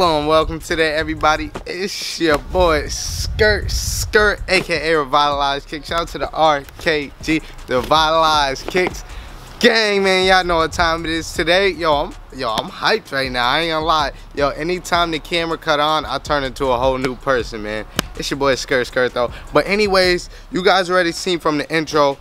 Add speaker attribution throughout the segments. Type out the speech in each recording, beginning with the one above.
Speaker 1: Hello and welcome today everybody. It's your boy Skirt Skirt aka Revitalized Kicks. Shout out to the RKG, the Revitalized Kicks gang man. Y'all know what time it is today. Yo, I'm yo, I'm hyped right now. I ain't gonna lie. Yo, anytime the camera cut on, I turn into a whole new person, man. It's your boy Skirt Skirt though. But anyways, you guys already seen from the intro.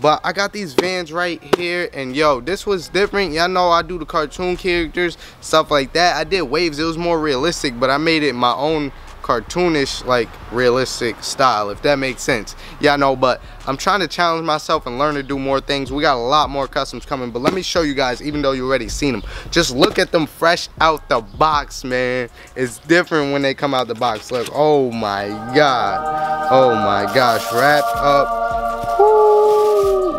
Speaker 1: But I got these vans right here, and yo, this was different. Y'all know I do the cartoon characters, stuff like that. I did waves, it was more realistic, but I made it my own cartoonish, like, realistic style, if that makes sense. Y'all know, but I'm trying to challenge myself and learn to do more things. We got a lot more customs coming, but let me show you guys, even though you already seen them. Just look at them fresh out the box, man. It's different when they come out the box. Look, oh my God. Oh my gosh, wrap up.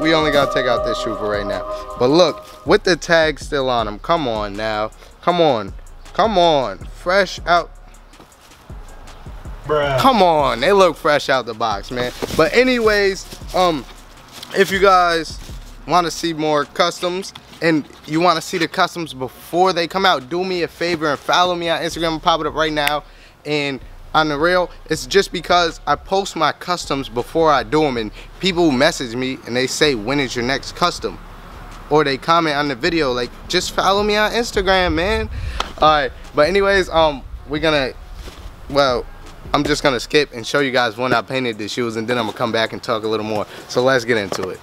Speaker 1: We only gotta take out this shoe for right now. But look, with the tag still on them, come on now. Come on, come on, fresh out. Bruh. Come on, they look fresh out the box, man. But anyways, um, if you guys want to see more customs and you want to see the customs before they come out, do me a favor and follow me on Instagram. I'll pop it up right now. And on the rail it's just because I post my customs before I do them and people message me and they say when is your next custom? Or they comment on the video like just follow me on Instagram man. All right but anyways um we're gonna well I'm just gonna skip and show you guys when I painted the shoes and then I'm gonna come back and talk a little more. So let's get into it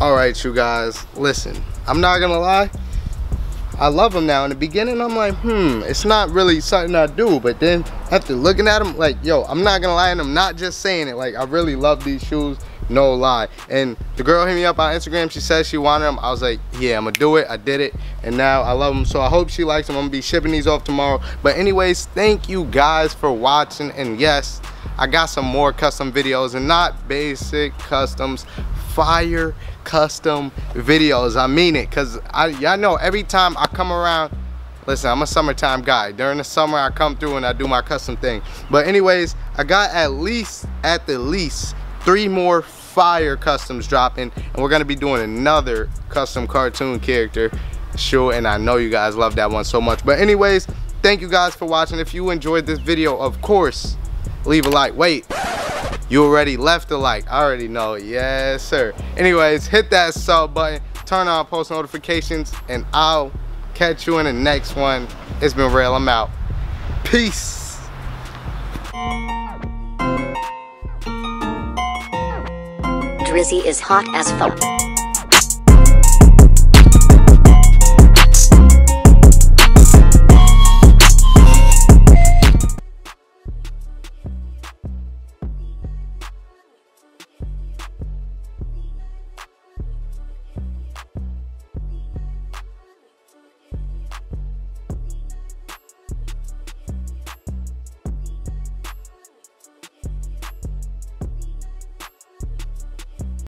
Speaker 1: with you guys. Listen, I'm not gonna lie. I love them now. In the beginning, I'm like, hmm, it's not really something I do. But then after looking at them, like, yo, I'm not gonna lie, and I'm not just saying it. Like, I really love these shoes, no lie. And the girl hit me up on Instagram. She said she wanted them. I was like, yeah, I'm gonna do it. I did it, and now I love them. So I hope she likes them. I'm gonna be shipping these off tomorrow. But anyways, thank you guys for watching. And yes, I got some more custom videos, and not basic customs fire custom videos. I mean it, cause I y'all know every time I come around, listen, I'm a summertime guy. During the summer, I come through and I do my custom thing. But anyways, I got at least, at the least, three more fire customs dropping, and we're gonna be doing another custom cartoon character show, and I know you guys love that one so much. But anyways, thank you guys for watching. If you enjoyed this video, of course, leave a like. Wait you already left a like i already know. Yes sir. Anyways hit that sub button. Turn on post notifications and i'll catch you in the next one. It's been real. I'm out. Peace.
Speaker 2: Drizzy is hot as fuck